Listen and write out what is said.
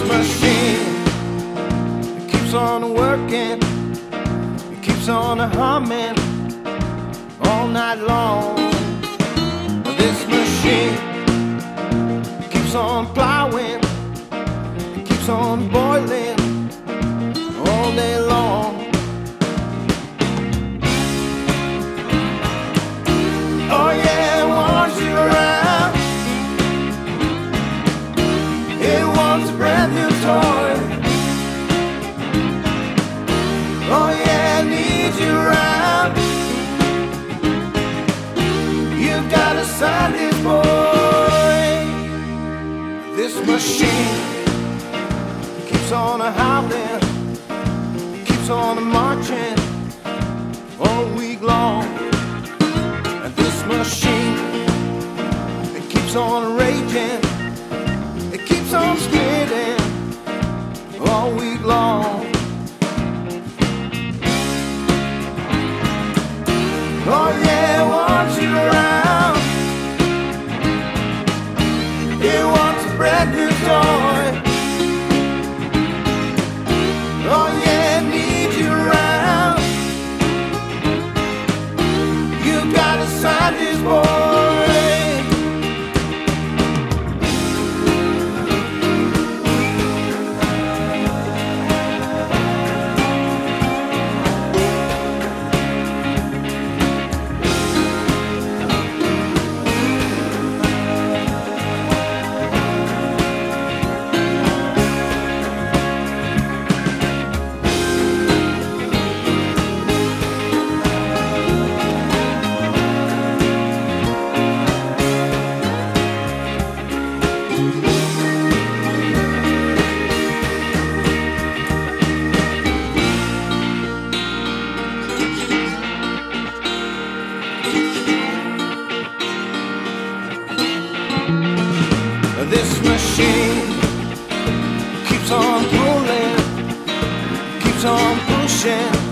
This machine. It keeps on working, it keeps on humming all night long. This machine keeps on plowing, Machine keeps on a howling, keeps on a marching all week long. And this machine, it keeps on raging, it keeps on skidding all week long. Oh yeah, wants a brand keeps on pushing